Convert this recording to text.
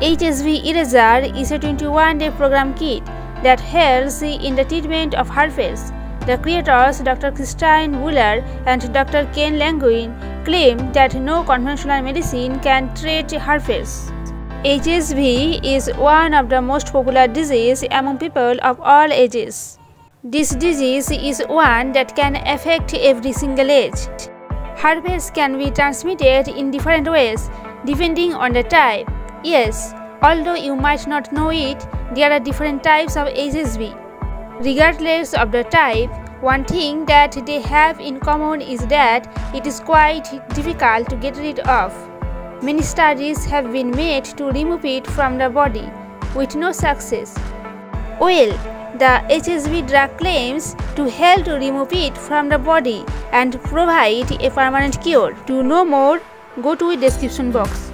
HSV Eraser is a 21-day program kit that helps in the treatment of herpes. The creators, Dr. Christine Buehler and Dr. Ken Languin, claim that no conventional medicine can treat herpes. HSV is one of the most popular diseases among people of all ages. This disease is one that can affect every single age. Herpes can be transmitted in different ways depending on the type. Yes, although you might not know it, there are different types of HSV. Regardless of the type, one thing that they have in common is that it is quite difficult to get rid of. Many studies have been made to remove it from the body, with no success. Well, the HSV drug claims to help to remove it from the body and provide a permanent cure. To know more, go to the description box.